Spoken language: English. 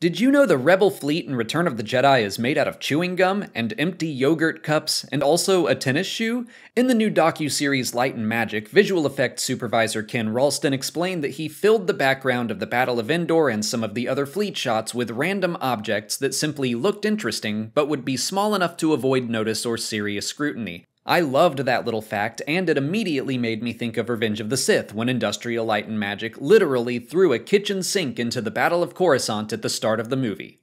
Did you know the Rebel fleet in Return of the Jedi is made out of chewing gum and empty yogurt cups and also a tennis shoe? In the new docu-series Light and Magic, visual effects supervisor Ken Ralston explained that he filled the background of the Battle of Endor and some of the other fleet shots with random objects that simply looked interesting but would be small enough to avoid notice or serious scrutiny. I loved that little fact, and it immediately made me think of Revenge of the Sith when Industrial Light and Magic literally threw a kitchen sink into the Battle of Coruscant at the start of the movie.